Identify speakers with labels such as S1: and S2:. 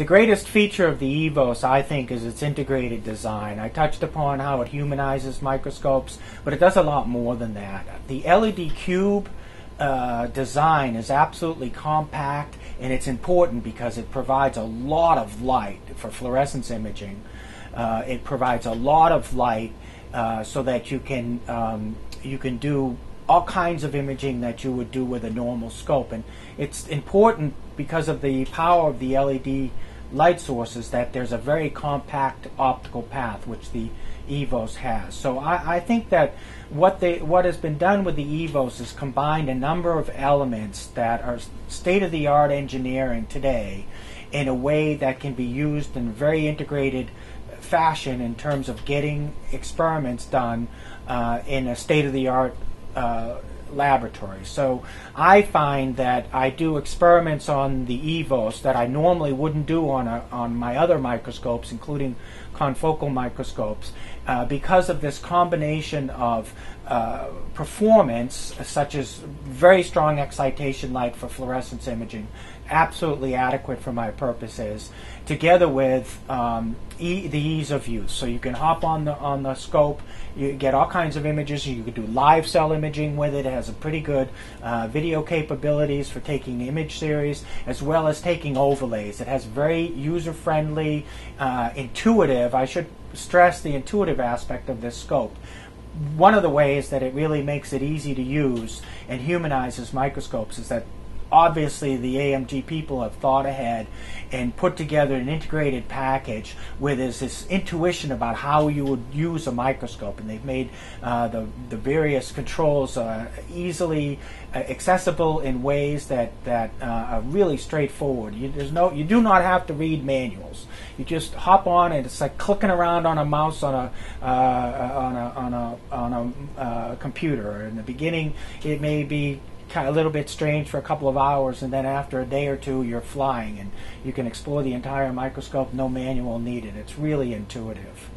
S1: the greatest feature of the EVOS, I think, is its integrated design. I touched upon how it humanizes microscopes, but it does a lot more than that. The LED cube uh, design is absolutely compact, and it's important because it provides a lot of light for fluorescence imaging. Uh, it provides a lot of light uh, so that you can um, you can do all kinds of imaging that you would do with a normal scope. And it's important because of the power of the LED light sources that there's a very compact optical path, which the EVOS has. So I, I think that what they what has been done with the EVOS is combined a number of elements that are state-of-the-art engineering today in a way that can be used in a very integrated fashion in terms of getting experiments done uh, in a state-of-the-art uh, laboratory. So I find that I do experiments on the EVOS that I normally wouldn't do on a, on my other microscopes, including confocal microscopes, uh, because of this combination of uh, performance, such as very strong excitation light for fluorescence imaging, absolutely adequate for my purposes, together with um, e- the ease of use. So you can hop on the on the scope, you get all kinds of images. You can do live cell imaging with it. It has a pretty good uh, video capabilities for taking image series as well as taking overlays. It has very user friendly, uh, intuitive. I should stress the intuitive aspect of this scope one of the ways that it really makes it easy to use and humanizes microscopes is that obviously the AMG people have thought ahead and put together an integrated package where there's this intuition about how you would use a microscope, and they've made uh, the the various controls uh, easily uh, accessible in ways that that uh, are really straightforward. You, there's no you do not have to read manuals. You just hop on and it's like clicking around on a mouse on a uh, on a on a on a uh, computer. In the beginning, it may be kind of a little bit strange for a couple of hours, and then after a day or two, you're flying, and you can explore the entire microscope, no manual needed. It's really intuitive.